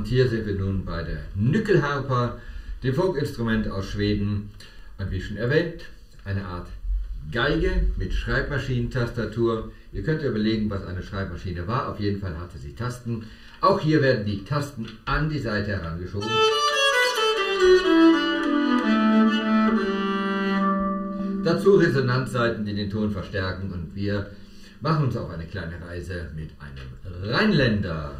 Und hier sind wir nun bei der Nyckelharpa, dem Folkinstrument aus Schweden. Und wie schon erwähnt, eine Art Geige mit Schreibmaschinentastatur. Ihr könnt überlegen, was eine Schreibmaschine war. Auf jeden Fall hatte sie Tasten. Auch hier werden die Tasten an die Seite herangeschoben. Dazu Resonanzseiten, die den Ton verstärken und wir machen uns auf eine kleine Reise mit einem Rheinländer.